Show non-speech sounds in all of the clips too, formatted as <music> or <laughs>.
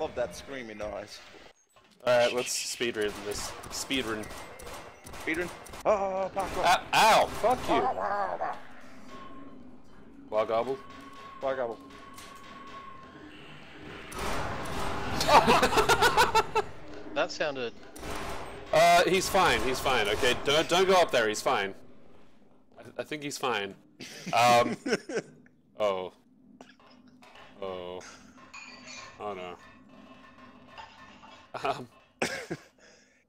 love that screaming noise. Alright, let's speedrun this. Speedrun. Speedrun. Oh, back Ow, ow! Fuck you! Wild gobble. Bye, gobble. <laughs> That sounded. Uh, he's fine. He's fine. Okay, don't don't go up there. He's fine. I, I think he's fine. Um. <laughs> oh. Oh. Oh no. Um. <laughs>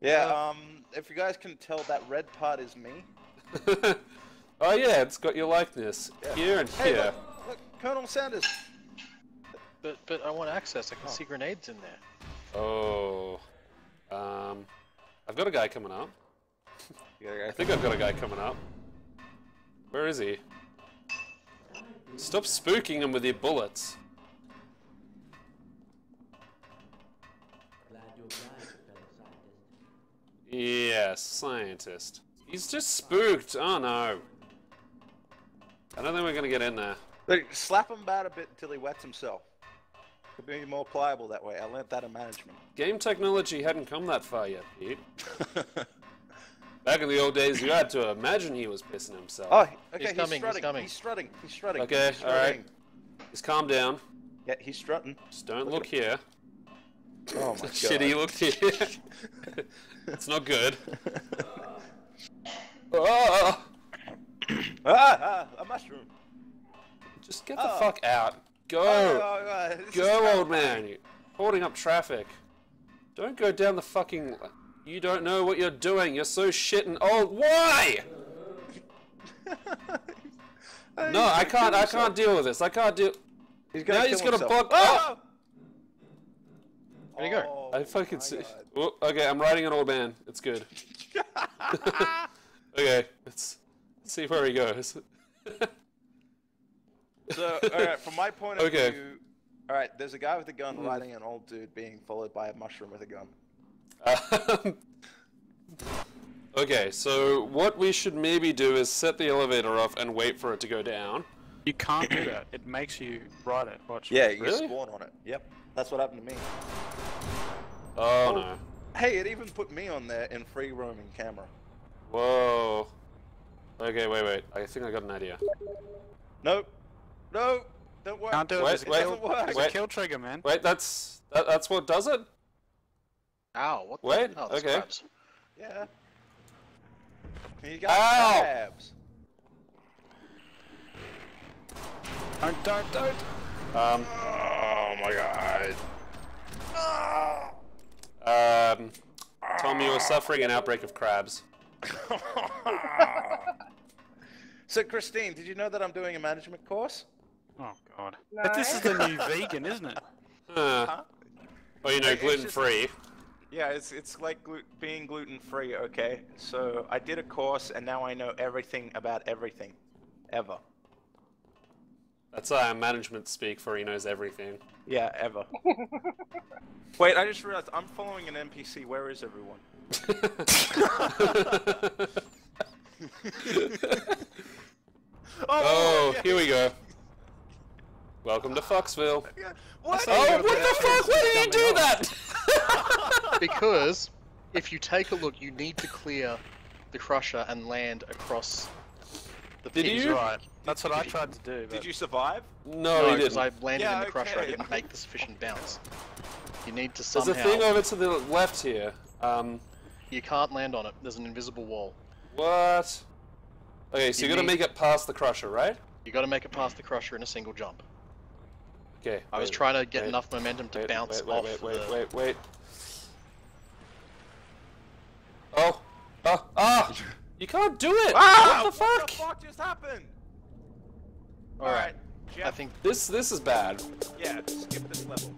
Yeah, um, if you guys can tell, that red part is me. <laughs> oh yeah, it's got your likeness Yeah. here and Hey, here. look, look, Colonel Sanders. But but I want access. I can see grenades in there. Oh. Um. I've got a guy coming up. <laughs> Yeah, I think I've got a guy coming up. Where is he? Stop spooking him with your bullets. Scientist. Yes, scientist. He's just spooked. Oh no. I don't think we're gonna get in there. Look, slap him about a bit until he wets himself. Could be more pliable that way. I learnt that in management. Game technology hadn't come that far yet, Pete. <laughs> Back in the old days, you had to imagine he was pissing himself. oh, okay, He's coming, he's strutting. coming. He's strutting. He's strutting. Okay, he's all right. strutting. Just calm down. Yeah, he's strutting. Just don't Look look here. Oh my god. Shitty look here. <laughs> it's not good. oh, <laughs> ah, ah, a mushroom. just get the Oh. fuck out. Go. Oh, oh, oh, Go, old man. You're holding up traffic. Don't go down the fucking. You don't know what you're doing. You're so shit and old. Why? <laughs> No, I can't. I can't deal with this. I can't deal. He's gonna Now he's gonna himself. block- Oh! Where'd he go? Oh I fucking see. Oh, <laughs> okay, I'm riding an old man. It's good. <laughs> okay, let's see where he goes. <laughs> So, alright, from my point of Okay. view, alright, there's a guy with a gun riding an old dude being followed by a mushroom with a gun. Um, okay, so what we should maybe do is set the elevator off and wait for it to go down. You can't do that. It makes you ride it. Watch. Yeah, you Really? spawn on it. Yep, that's what happened to me. Oh, oh no. Hey, it even put me on there in free roaming camera. Whoa. Okay, wait, wait. I think I got an idea. Nope. Nope. Don't work. Can't do it. Wait, There's a wait, kill, Doesn't work. wait. a kill trigger, man. Wait, that's that, that's what does it? Ow! What? the- Wait, Oh, okay. crabs. Yeah. You got Ow! crabs. Don't, don't, don't. Um, Oh my god. um, Tom, you were suffering an outbreak of crabs. so, Christine, did you know that I'm doing a management course? Oh god. No. But this is the new vegan, isn't it? <laughs> Huh. Well, you know, Hey, it's gluten just- free. Yeah, it's it's like glu- being gluten free. Okay, so I did a course, and now I know everything about everything, ever. That's uh, management speak for he knows everything. Yeah, ever. <laughs> Wait, I just realized I'm following an NPC. Where is everyone? <laughs> <laughs> oh, yeah, here we go. Welcome to Foxville. yeah. What? Oh, what the fuck? Why did you do that? Because if you take a look, you need to clear the crusher and land across the Did pit. you? Right. That's what I did you- tried to do. But Did you survive? no, No, he because didn't. I landed Yeah, in the crusher. I didn't make the sufficient bounce. You need to somehow. There's a thing over to the left here. Um, You can't land on it. There's an invisible wall. what? Okay, so You you gotta make it past the crusher, right? You got to make it past the crusher in a single jump. Okay. I was trying to get wait, enough momentum to wait, bounce wait, wait, off wait, wait, the. wait, wait. Oh, oh, ah! <laughs> You can't do it! Ah, what the what fuck? the fuck just happened? Alright. I think this this is bad. Yeah, skip this level.